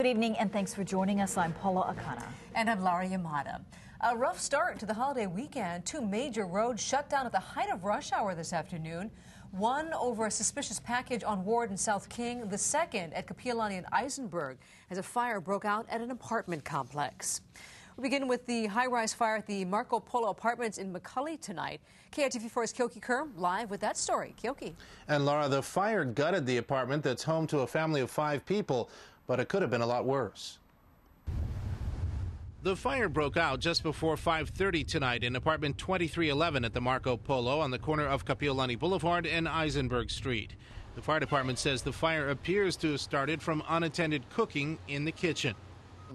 Good evening and thanks for joining us. I'm Paula Akana. And I'm Lara Yamada. A rough start to the holiday weekend. Two major roads shut down at the height of rush hour this afternoon. One over a suspicious package on Ward and South King. The second at Kapiolani and Isenberg as a fire broke out at an apartment complex. We begin with the high-rise fire at the Marco Polo Apartments in McCully tonight. KITV4's Keoki Kerr live with that story. Keoki. And Laura, the fire gutted the apartment that's home to a family of five people but it could have been a lot worse. The fire broke out just before 5:30 tonight in apartment 2311 at the Marco Polo on the corner of Kapiolani Boulevard and Isenberg Street. The fire department says the fire appears to have started from unattended cooking in the kitchen,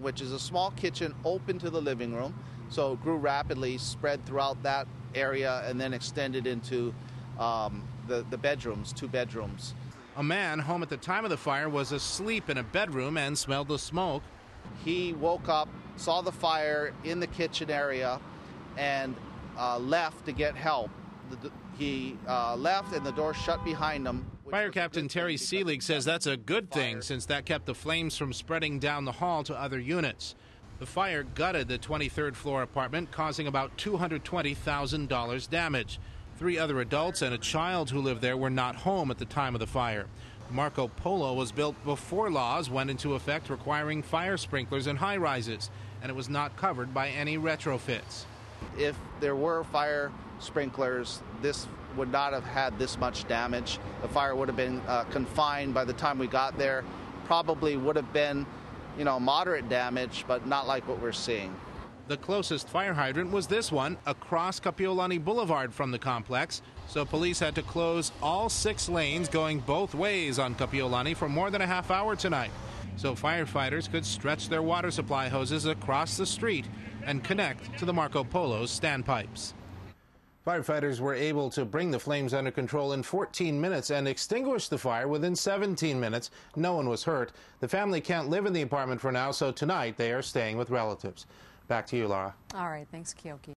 which is a small kitchen open to the living room. So it grew rapidly, spread throughout that area, and then extended into um, the, the bedrooms, two bedrooms. A man home at the time of the fire was asleep in a bedroom and smelled the smoke. He woke up, saw the fire in the kitchen area, and uh, left to get help. The, he uh, left and the door shut behind him. Fire Captain Terry Seelig says that's a good thing since that kept the flames from spreading down the hall to other units. The fire gutted the 23rd floor apartment, causing about $220,000 damage. Three other adults and a child who lived there were not home at the time of the fire. Marco Polo was built before laws went into effect requiring fire sprinklers in high rises, and it was not covered by any retrofits. If there were fire sprinklers, this would not have had this much damage. The fire would have been uh, confined by the time we got there. Probably would have been, you know, moderate damage, but not like what we're seeing. The closest fire hydrant was this one across Kapiolani Boulevard from the complex, so police had to close all six lanes going both ways on Kapiolani for more than a half hour tonight, so firefighters could stretch their water supply hoses across the street and connect to the Marco Polo's standpipes. Firefighters were able to bring the flames under control in 14 minutes and extinguish the fire within 17 minutes. No one was hurt. The family can't live in the apartment for now, so tonight they are staying with relatives. Back to you, Laura. All right. Thanks, Keoki.